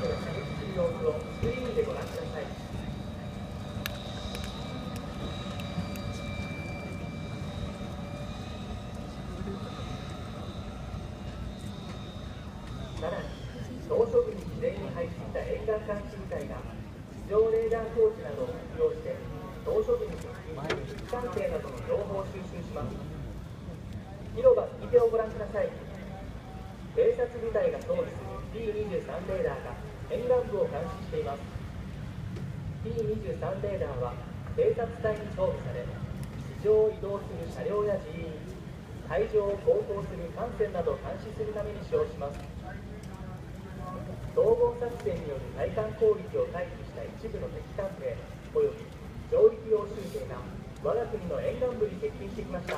さらに島しょ部に事前に配置した沿岸監視部隊が地上レーダー装置などを活用して島しょ部に接近する機関艇などの情報を収集します広場右手をご覧ください偵察部隊が装備する P23 レーダーが沿岸部を監視しています。P23 レーダーは偵察隊に装備され地上を移動する車両や人員海上を航行する艦船などを監視するために使用します。統合作戦による対艦攻撃を回避した一部の敵艦艇および上陸用舟艇が我が国の沿岸部に接近してきました。